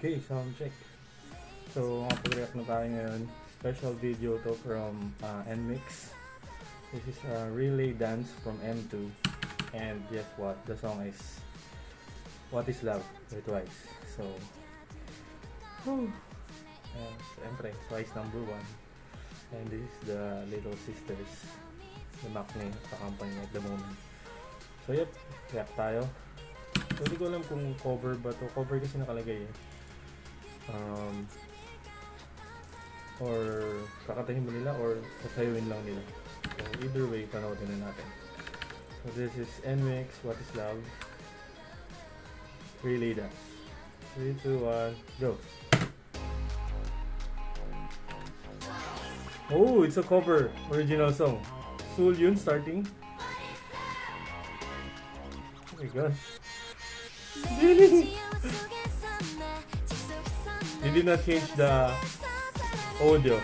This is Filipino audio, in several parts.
Okay, sound check. So, makapag-react na tayo ngayon. Special video to from uh, NMix. This is a relay dance from M2. And guess what? The song is What is Love by Twice. So, whew. Uh, Siyempre, Twice number one. And this is the Little Sisters. The Makne sa company at the moment. So, yep. React tayo. So, hindi ko alam kung cover ba to. Cover kasi nakalagay eh. Um, or kakatahin mo nila or sasayawin lang nila. So, either way, panoorin na natin. So, this is NMix, What is Love? Relay Dance. 3, 2, 1, go! Oh, it's a cover. Original song. Soul yun, starting. Oh my gosh. You did not change the audio.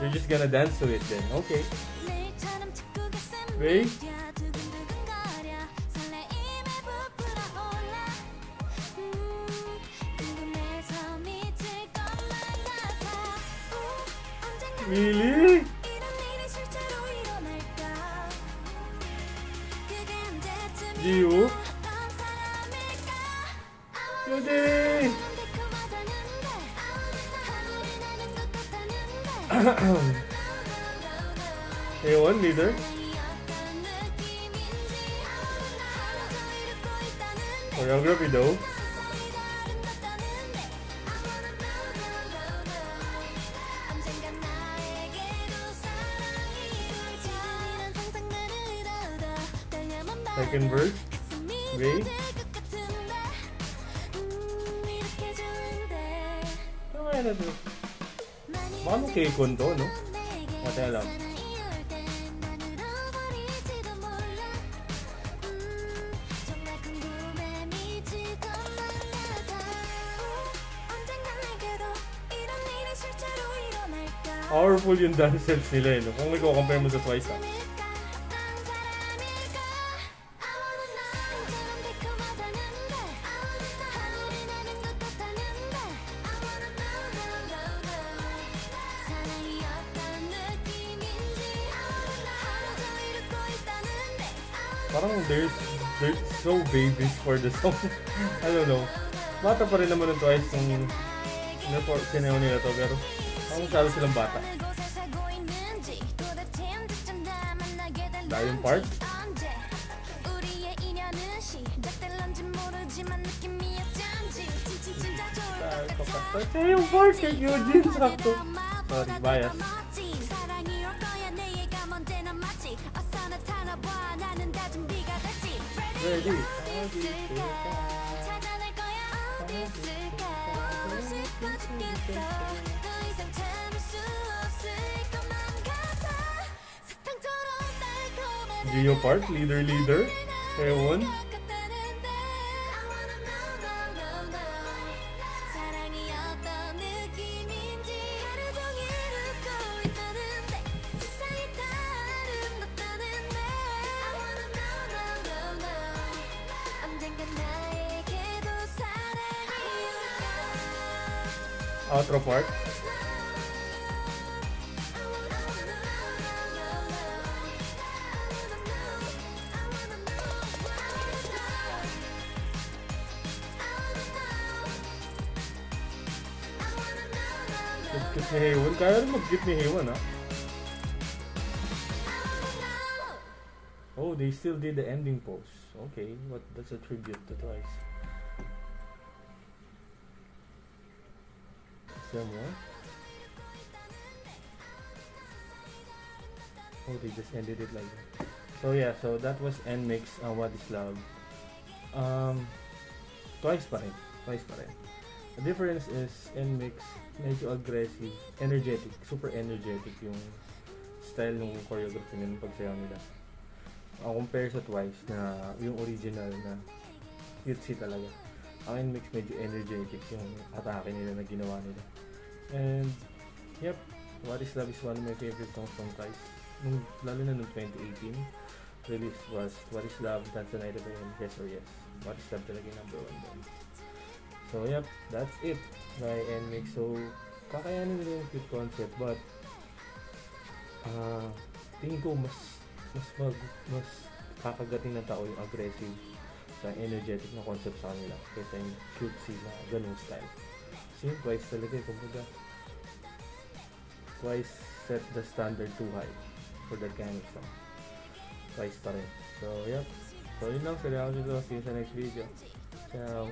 You're just gonna dance to it then. Okay. Really? Liu? Yodi! A1 leader? Choreography though. Second verse. Wait. 얘네들 Paano kay Kondo, no? Pati alam. Powerful yung dance steps nila eh, no? Kung ikaw compare mo sa Twice, ah. Parang they're, they're so babies for the song. I don't know. Bata pa rin naman ng Twice nung sinayaw nila to, pero parang masyado silang bata. Part? Kaya yung part kay Eugene, sakto. Sorry, bias. Ready? Part, leader leader. Ewan. Outro part. Mag-get ni Haywan. Kaya rin mag-get ni Haywan, ha? Oh, they still did the ending pose. Okay, what? That's a tribute to Twice. Is there more? Oh, they just ended it like that. So yeah, so that was NMix, uh, What is Love. Um, twice pa rin. Twice pa rin. The difference is NMix, medyo aggressive, energetic, super energetic yung style ng choreography nila, pagsayaw nila. Uh, compare sa Twice na yung original na cutesy talaga. Ang NMix medyo energetic yung atake nila na ginawa nila. And, yep, What is Love is one of my favorite songs from Twice. Nung, lalo na nung 2018, release was What is Love, Dance the Night Away, and Yes or Yes. What step talaga yung number one doon. So, yep, that's it by NMIX. So, kakayanin nila yung cute concept, but ah tingin ko mas mas mag, mas kakagating ng tao yung aggressive sa energetic na concept sa kanila kaysa yung cutesy na ganung style. So yun, twice talaga eh, kumbaga twice set the standard too high for the of song. Twice pa rin. So, yep. So, yun lang. Seryoso ko. See you sa next video. Ciao.